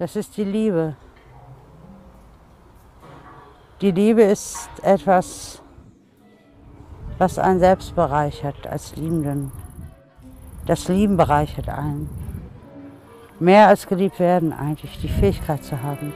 Das ist die Liebe. Die Liebe ist etwas, was einen selbst bereichert als Liebenden. Das Lieben bereichert einen. Mehr als geliebt werden eigentlich, die Fähigkeit zu haben.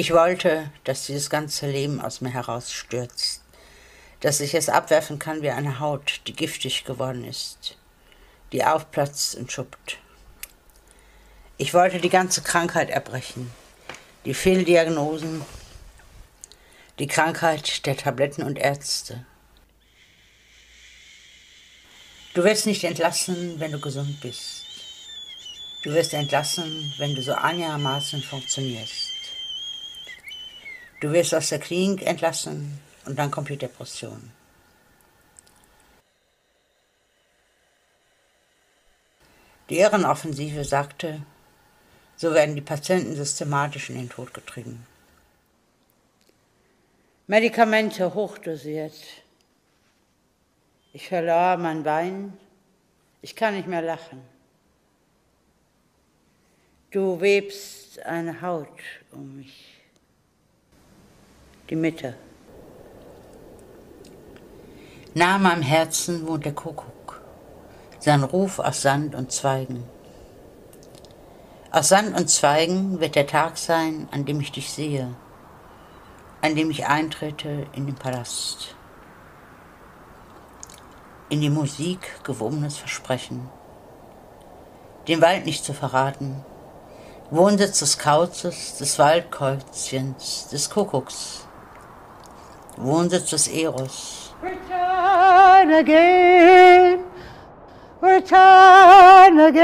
Ich wollte, dass dieses ganze Leben aus mir herausstürzt, dass ich es abwerfen kann wie eine Haut, die giftig geworden ist, die aufplatzt und schuppt. Ich wollte die ganze Krankheit erbrechen, die Fehldiagnosen, die Krankheit der Tabletten und Ärzte. Du wirst nicht entlassen, wenn du gesund bist. Du wirst entlassen, wenn du so einigermaßen funktionierst. Du wirst aus der Klinik entlassen und dann kommt die Depression. Die Irrenoffensive sagte, so werden die Patienten systematisch in den Tod getrieben. Medikamente hochdosiert. Ich verlor mein Bein. Ich kann nicht mehr lachen. Du webst eine Haut um mich die Mitte. Nah am Herzen wohnt der Kuckuck, sein Ruf aus Sand und Zweigen. Aus Sand und Zweigen wird der Tag sein, an dem ich dich sehe, an dem ich eintrete in den Palast. In die Musik gewobenes Versprechen, den Wald nicht zu verraten, Wohnsitz des Kauzes, des Waldkäuzchens, des Kuckucks, Wohnsitz des Eros. Return again, return again.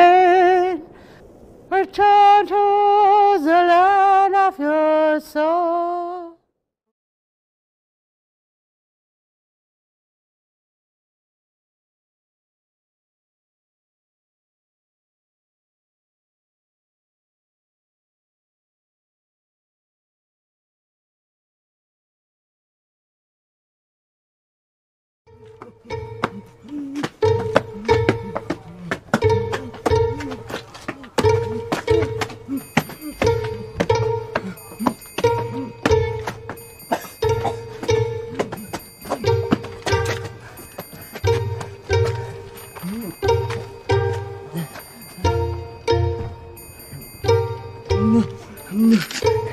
Mm-hmm.